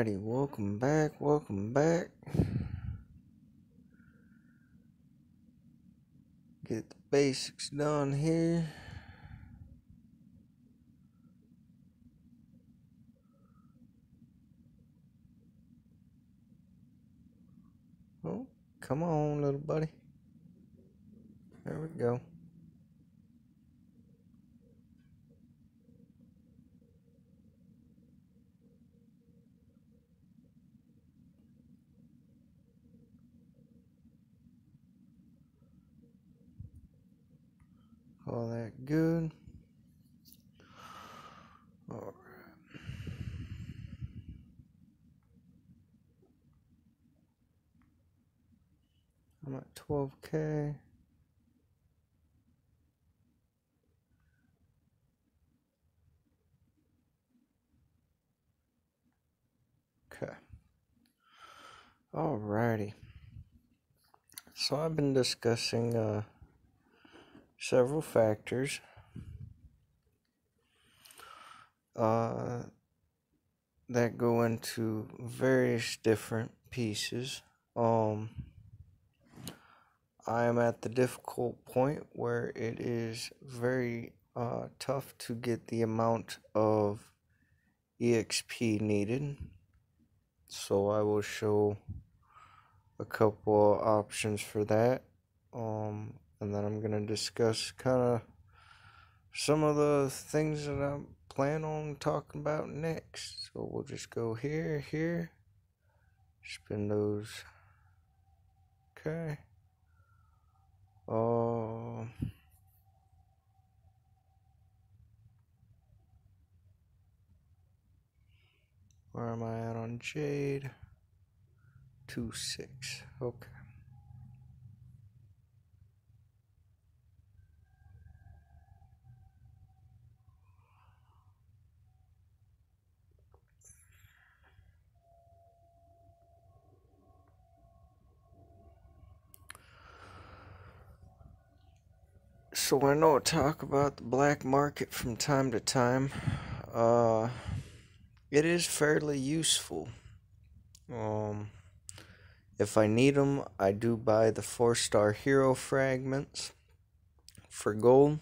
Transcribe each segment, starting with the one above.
Alrighty, welcome back, welcome back. Get the basics done here. Oh, come on, little buddy. There we go. All that good. All right. I'm at 12k. Okay. Alrighty. So I've been discussing uh, several factors uh, that go into various different pieces. Um, I am at the difficult point where it is very uh, tough to get the amount of EXP needed. So I will show a couple options for that. Um, and then I'm gonna discuss kind of some of the things that I plan on talking about next. So we'll just go here, here, spin those. Okay. Uh, where am I at on Jade? Two six. Okay. So I know I talk about the black market from time to time. Uh, it is fairly useful. Um, if I need them, I do buy the four star hero fragments for gold.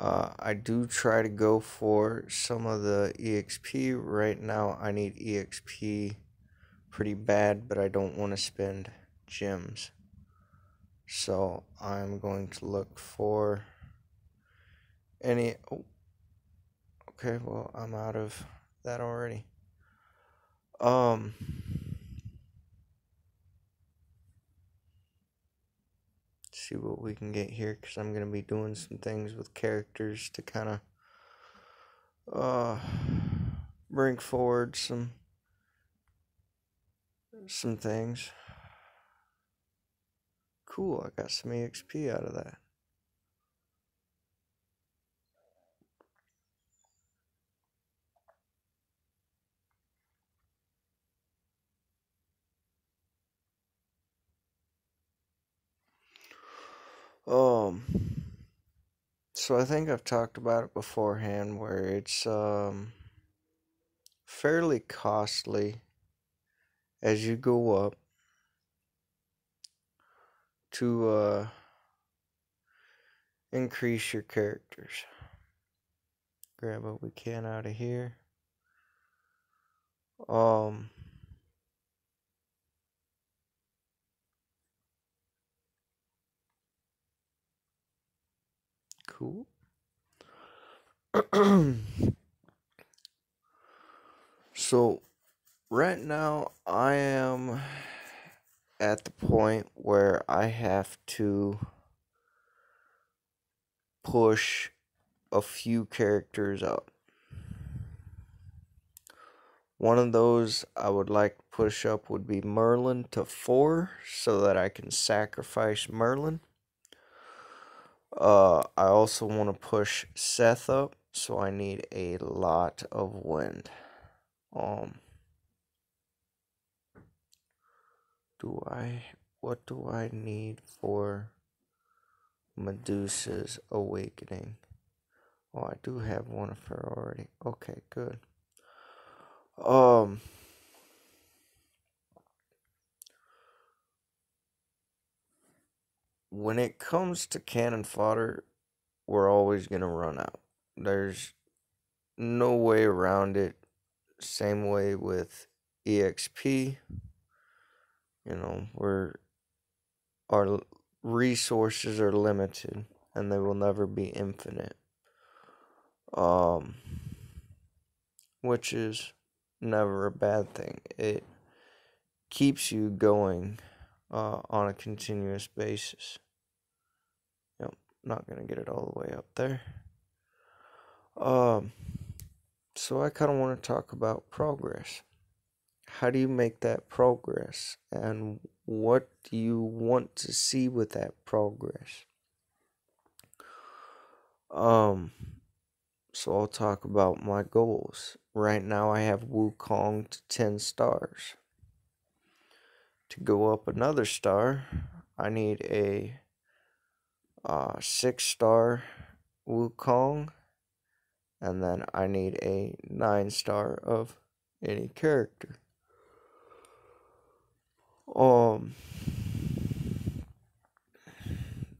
Uh, I do try to go for some of the EXP. Right now, I need EXP pretty bad, but I don't want to spend gems. So I'm going to look for any. Oh, okay. Well, I'm out of that already. Um. See what we can get here because I'm going to be doing some things with characters to kind of uh, bring forward some some things. Cool, I got some EXP out of that. Um, so I think I've talked about it beforehand where it's um fairly costly as you go up to uh increase your characters. Grab what we can out of here. Um cool. so right now I am at the point where I have to push a few characters up. One of those I would like to push up would be Merlin to 4 so that I can sacrifice Merlin. Uh, I also want to push Seth up, so I need a lot of wind. Um, do I, what do I need for Medusa's awakening? Oh, I do have one of her already. Okay, good. Um, when it comes to cannon fodder, we're always going to run out. There's no way around it. Same way with EXP. You know, we're our resources are limited and they will never be infinite. Um which is never a bad thing. It keeps you going uh, on a continuous basis. Yep, not gonna get it all the way up there. Um, so I kind of want to talk about progress. How do you make that progress, and what do you want to see with that progress? Um, so I'll talk about my goals. Right now, I have Wukong to 10 stars. To go up another star, I need a uh, 6 star Wukong, and then I need a 9 star of any character. Um,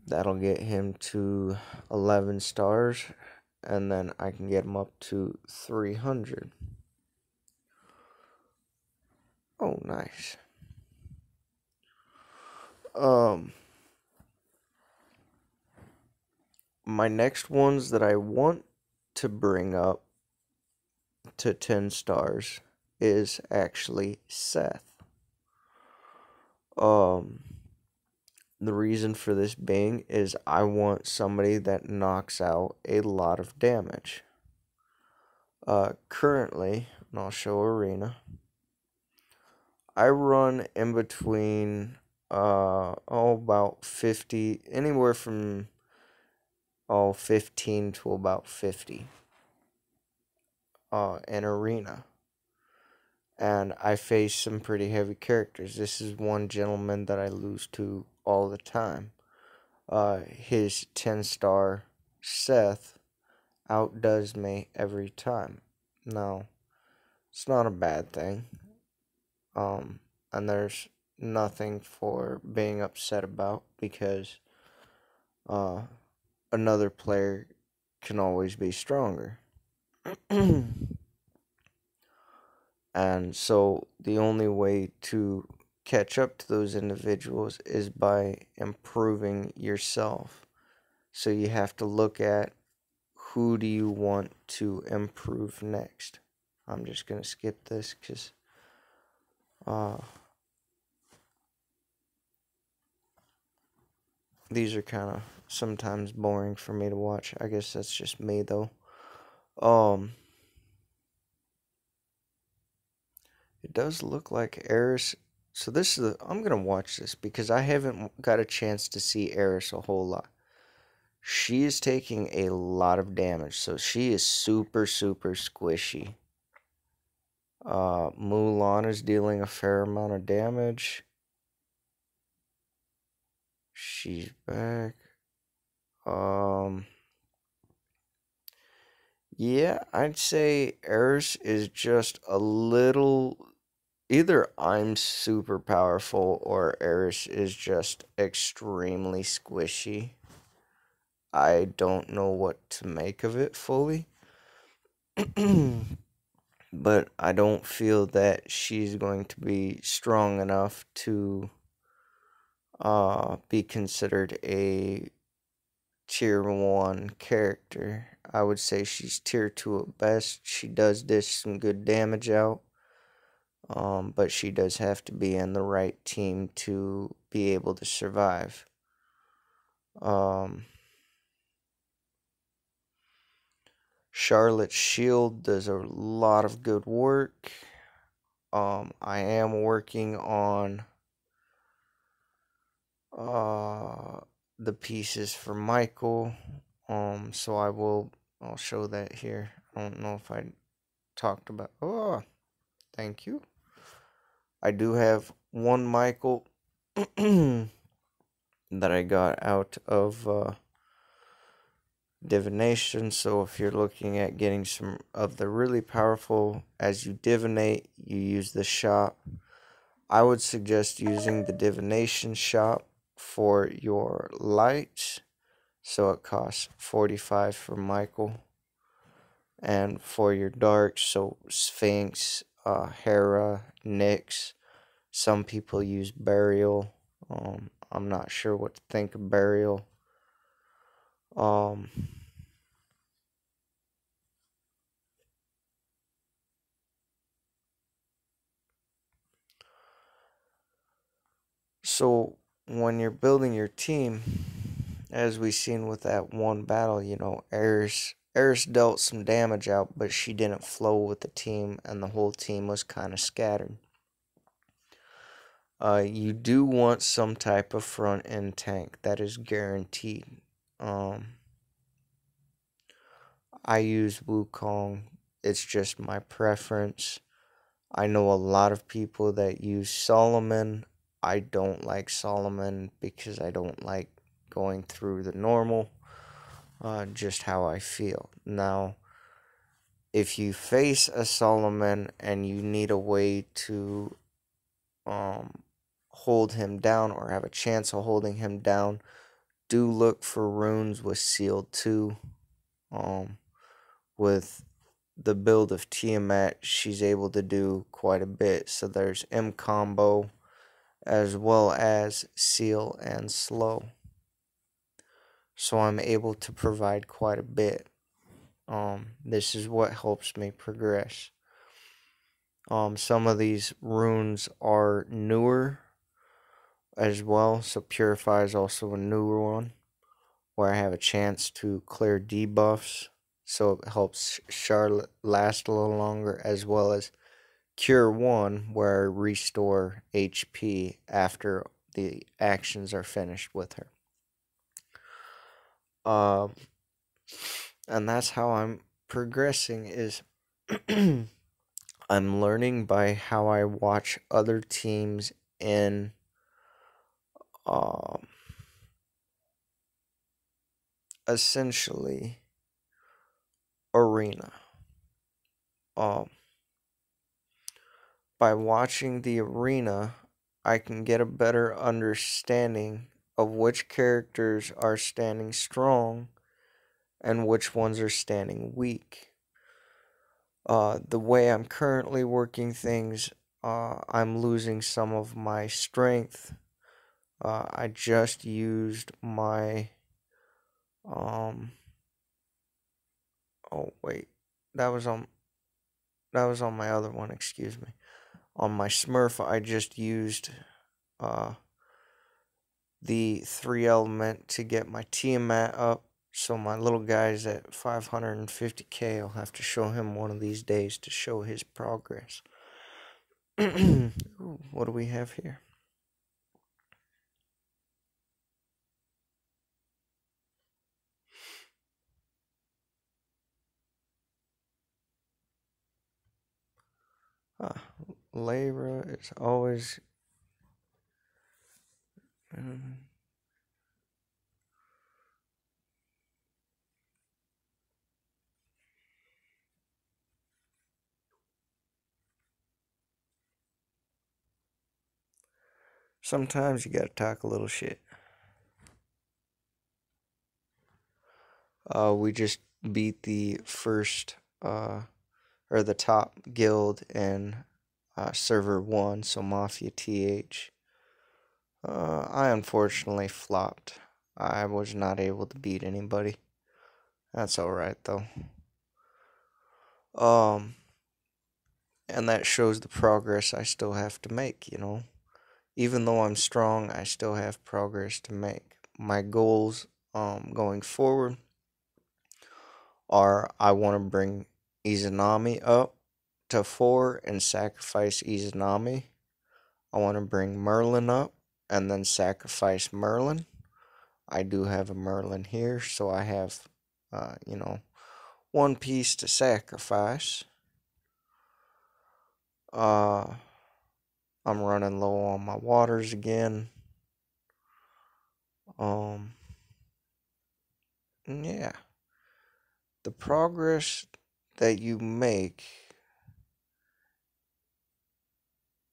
that'll get him to 11 stars and then I can get him up to 300. Oh, nice. Um, my next ones that I want to bring up to 10 stars is actually Seth. Um, the reason for this being is I want somebody that knocks out a lot of damage. Uh, currently, and I'll show Arena, I run in between, uh, oh, about 50, anywhere from, oh, 15 to about 50, uh, in Arena and I face some pretty heavy characters. This is one gentleman that I lose to all the time. Uh, his 10 star Seth outdoes me every time. No, it's not a bad thing. Um, and there's nothing for being upset about because uh, another player can always be stronger. and so the only way to catch up to those individuals is by improving yourself. So you have to look at who do you want to improve next. I'm just going to skip this because uh, these are kind of sometimes boring for me to watch. I guess that's just me though. Um, it does look like Eris so this is the, I'm gonna watch this because I haven't got a chance to see Eris a whole lot. She is taking a lot of damage, so she is super super squishy. Uh, Mulan is dealing a fair amount of damage. She's back. Um. Yeah, I'd say Eris is just a little either I'm super powerful or Eris is just extremely squishy. I don't know what to make of it fully. but I don't feel that she's going to be strong enough to uh, be considered a tier 1 character. I would say she's tier 2 at best. She does dish some good damage out um, but she does have to be in the right team to be able to survive. Um, Charlotte's Shield does a lot of good work. Um, I am working on uh, the pieces for Michael. Um, so I will. I'll show that here. I don't know if I talked about. Oh, thank you. I do have one Michael that I got out of uh, divination. So if you're looking at getting some of the really powerful, as you divinate, you use the shop. I would suggest using the divination shop for your lights. So it costs 45 for Michael. And for your darks, so Sphinx, uh, Hera, Nyx. Some people use Burial. Um, I'm not sure what to think of Burial. Um, so when you're building your team, as we seen with that one battle, you know, Eris Eris dealt some damage out, but she didn't flow with the team, and the whole team was kind of scattered. Uh, you do want some type of front end tank that is guaranteed. Um, I use Wukong. It's just my preference. I know a lot of people that use Solomon. I don't like Solomon because I don't like going through the normal. Uh, just how I feel. Now, if you face a Solomon and you need a way to um, hold him down or have a chance of holding him down, do look for runes with sealed 2. Um, with the build of Tiamat, she's able to do quite a bit. So there's M combo as well as seal and slow. So I'm able to provide quite a bit. Um, this is what helps me progress. Um, some of these runes are newer as well. So Purify is also a newer one where I have a chance to clear debuffs. So it helps Charlotte last a little longer as well as Cure 1 where I restore HP after the actions are finished with her. Um, and that's how I'm progressing is I'm learning by how I watch other teams in um, essentially arena. Um, by watching the arena, I can get a better understanding of which characters are standing strong and which ones are standing weak. Uh, the way I'm currently working things, uh, I'm losing some of my strength. Uh, I just used my um oh wait. That was on that was on my other one excuse me on my smurf I just used uh the three element to get my Tiamat up. So my little guy's at 550k I'll have to show him one of these days to show his progress. What do we have here? Uh, labor is always. Um, sometimes you gotta talk a little shit. Uh, we just beat the first uh or the top guild in uh, server one, so Mafia TH. Uh, I unfortunately flopped. I was not able to beat anybody. That's alright though. Um, and that shows the progress I still have to make, you know. Even though I'm strong, I still have progress to make. My goals um, going forward are I want to bring Izanami up to 4 and sacrifice Izanami. I want to bring Merlin up and then sacrifice Merlin. I do have a Merlin here, so I have, uh, you know, one piece to sacrifice. Uh, I'm running low on my waters again. Um, yeah. the progress that you make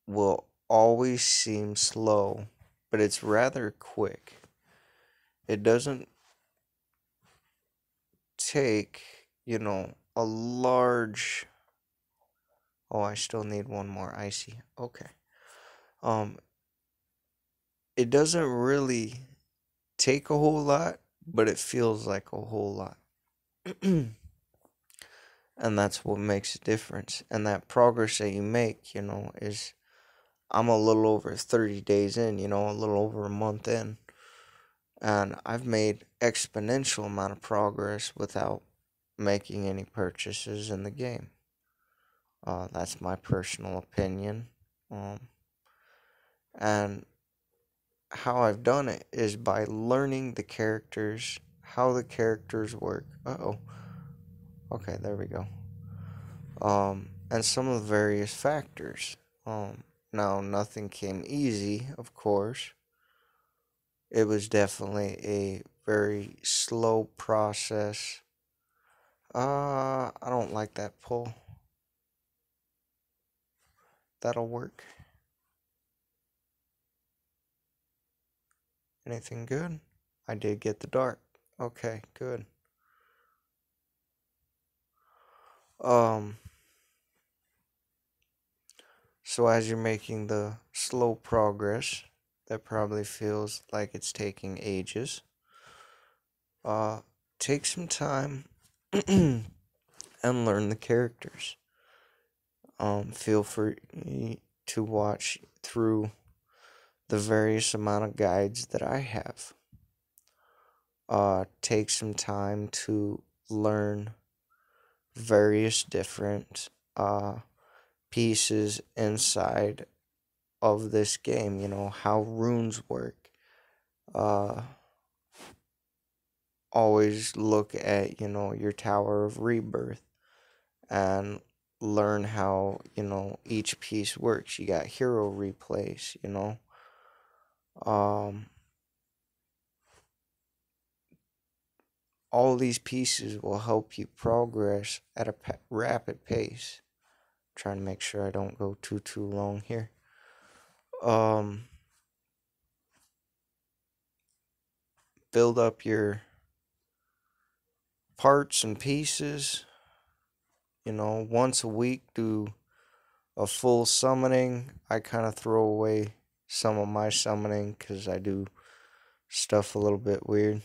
will always seem slow, but it's rather quick. It doesn't take, you know, a large Oh, I still need one more icy. Okay. Um it doesn't really take a whole lot, but it feels like a whole lot. and that's what makes a difference. And that progress that you make, you know, is I'm a little over 30 days in, you know, a little over a month in. And I've made exponential amount of progress without making any purchases in the game. Uh, that's my personal opinion. Um, and how I've done it is by learning the characters, how the characters work. Uh oh. Okay, there we go. Um, and some of the various factors. Um, now, nothing came easy, of course. It was definitely a very slow process. Uh, I don't like that pull. That'll work. Anything good? I did get the dart. Okay, good. Um, so as you're making the slow progress, that probably feels like it's taking ages. Uh, take some time and learn the characters. Um, feel free to watch through the various amount of guides that I have. Uh, take some time to learn various different uh, pieces inside of this game. You know how runes work. Uh, always look at you know your Tower of Rebirth and learn how you know each piece works. You got hero replays. You know um, all these pieces will help you progress at a rapid pace. Trying to make sure I don't go too too long here. Um, build up your parts and pieces. You know, once a week, do a full summoning. I kind of throw away some of my summoning because I do stuff a little bit weird.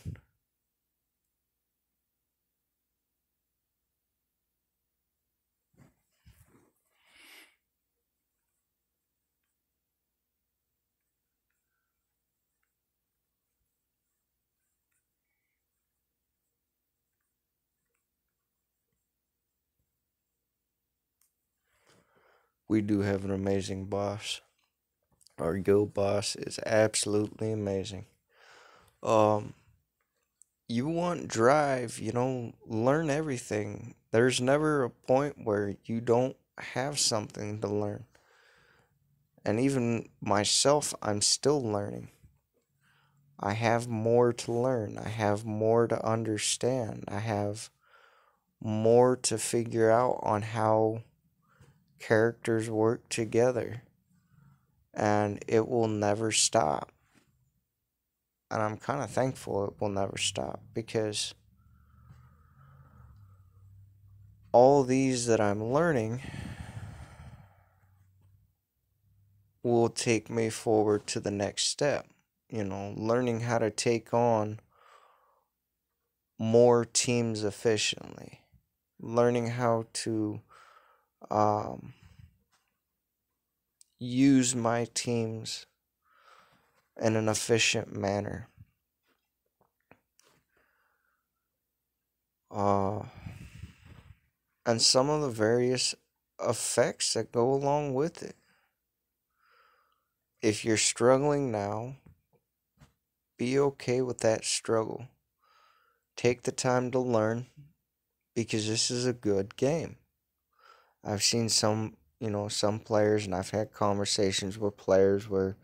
We do have an amazing boss. Our guild boss is absolutely amazing. Um, you want drive, you know, learn everything. There's never a point where you don't have something to learn. And even myself, I'm still learning. I have more to learn. I have more to understand. I have more to figure out on how characters work together and it will never stop. And I'm kind of thankful it will never stop because all these that I'm learning will take me forward to the next step. You know, learning how to take on more teams efficiently, learning how to um, use my teams in an efficient manner. Uh, and some of the various effects that go along with it. If you're struggling now, be okay with that struggle. Take the time to learn because this is a good game. I've seen some you know, some players, and I've had conversations with players where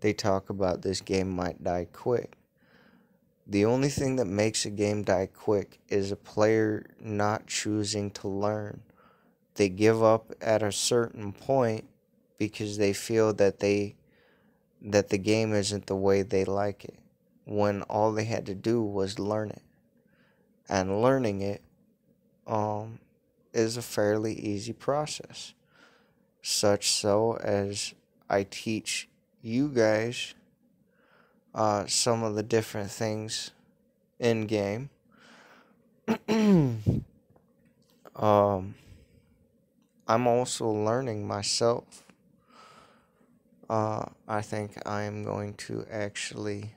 they talk about this game might die quick. The only thing that makes a game die quick is a player not choosing to learn. They give up at a certain point because they feel that they that the game isn't the way they like it when all they had to do was learn it. And learning it um, is a fairly easy process. Such so as I teach you guys uh, some of the different things in game. um, I'm also learning myself. Uh, I think I am going to actually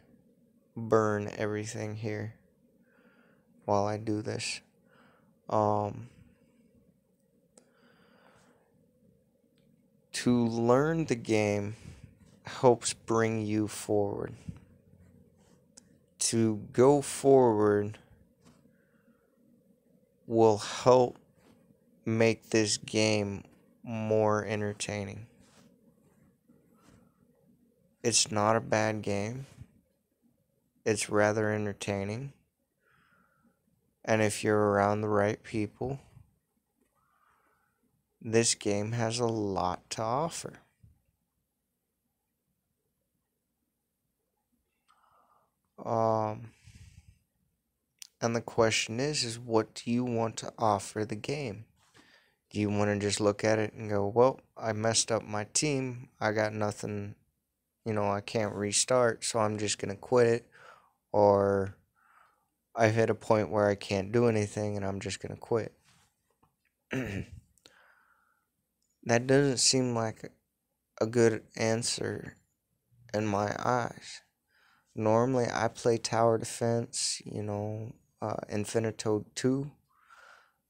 burn everything here while I do this. Um, to learn the game helps bring you forward. To go forward will help make this game more entertaining. It's not a bad game. It's rather entertaining. And if you're around the right people, this game has a lot to offer. Um, and the question is, is what do you want to offer the game? Do you want to just look at it and go, well, I messed up my team. I got nothing, you know, I can't restart, so I'm just going to quit it or I've hit a point where I can't do anything and I'm just going to quit. that doesn't seem like a good answer in my eyes. Normally, I play tower defense, you know, uh, Infinitode 2.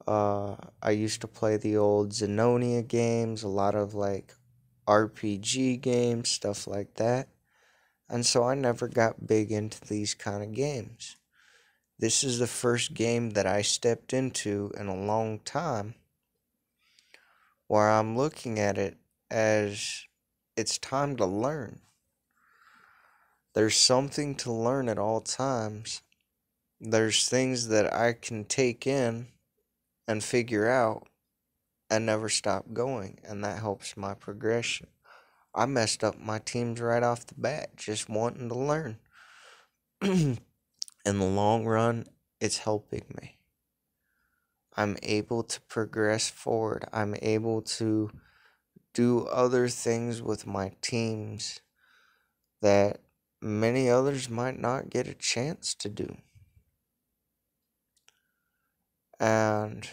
Uh, I used to play the old Zenonia games, a lot of like RPG games, stuff like that. And so I never got big into these kind of games. This is the first game that I stepped into in a long time where I'm looking at it as it's time to learn. There's something to learn at all times. There's things that I can take in and figure out and never stop going, and that helps my progression. I messed up my teams right off the bat, just wanting to learn. In the long run, it's helping me. I'm able to progress forward. I'm able to do other things with my teams that many others might not get a chance to do. And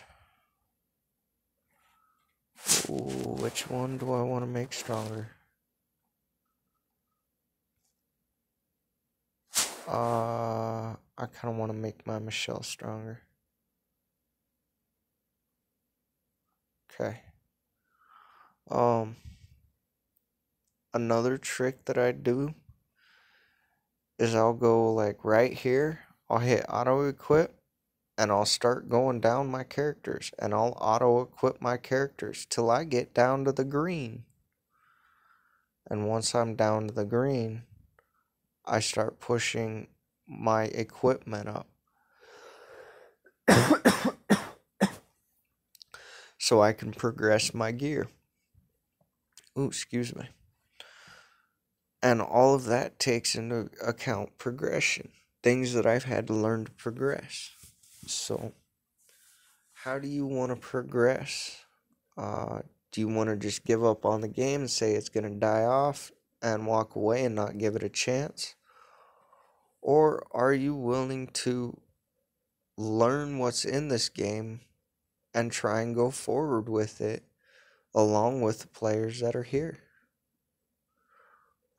which one do I want to make stronger? Uh, I kind of want to make my Michelle stronger. Okay. Um, another trick that I do is I'll go like right here, I'll hit auto equip, and I'll start going down my characters, and I'll auto equip my characters till I get down to the green. And once I'm down to the green, I start pushing my equipment up. so I can progress my gear. Ooh, excuse me. And all of that takes into account progression, things that I've had to learn to progress. So, how do you want to progress? Uh, do you want to just give up on the game and say it's going to die off and walk away and not give it a chance? Or are you willing to learn what's in this game and try and go forward with it along with the players that are here?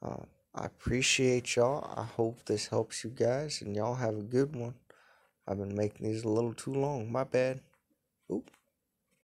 Uh, I appreciate y'all. I hope this helps you guys and y'all have a good one. I've been making these a little too long. My bad. Oop.